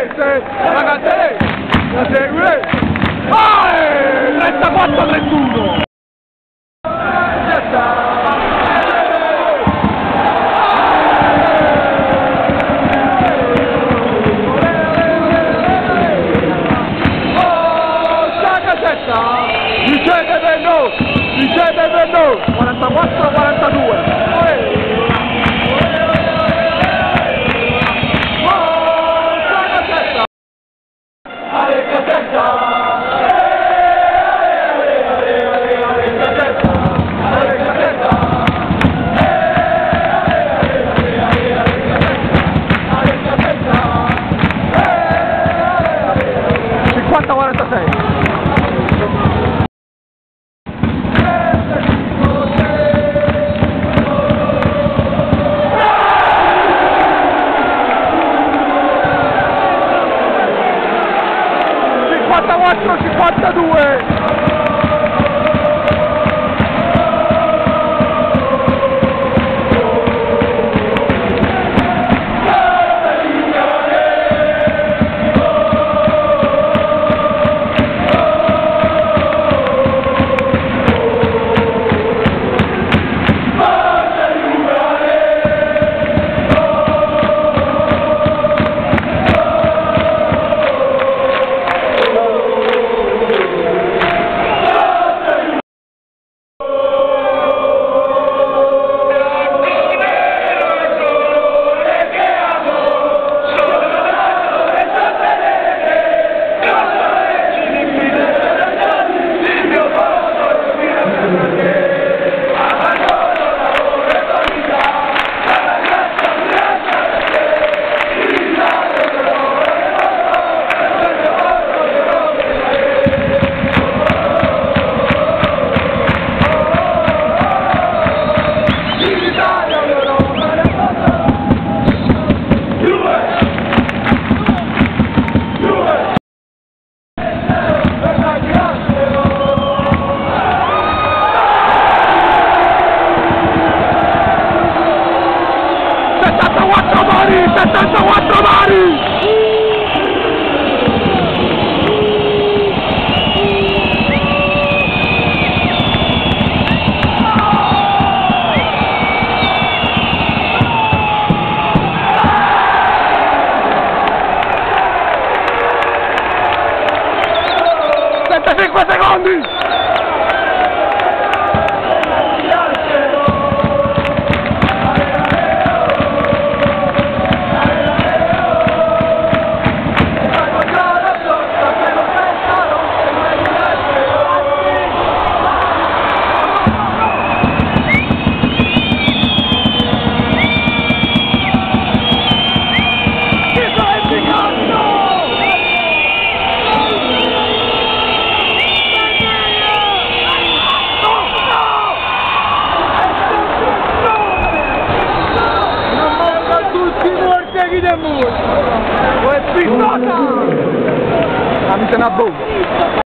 stagione, mese, ragazzi, la segue, vai, 34-31. Riceve Benno, riceve Benno, 44-42. Ça fait quoi ça pistoca! A missa na boca.